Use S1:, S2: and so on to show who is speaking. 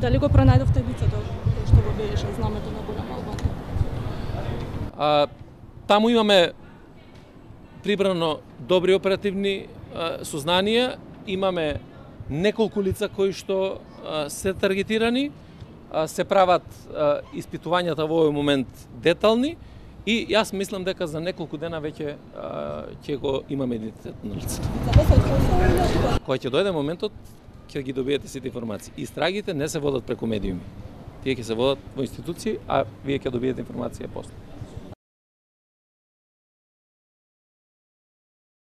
S1: Дали го пронајдовте лицето што го беше знамето на голема Албанија?
S2: А, таму имаме прибрано добри оперативни а, сознанија, имаме неколку лица кои што а, се таргетирани, а, се прават а, испитувањата во овој момент детални и јас мислам дека за неколку дена веќе ќе го имаме идентитет на лицето. Кога ќе дојде моментот, ќе ги добиете сите информации. Истрагите не се водат преку медиуми. Тие ќе се водат во институции, а вие ќе добиете информација после.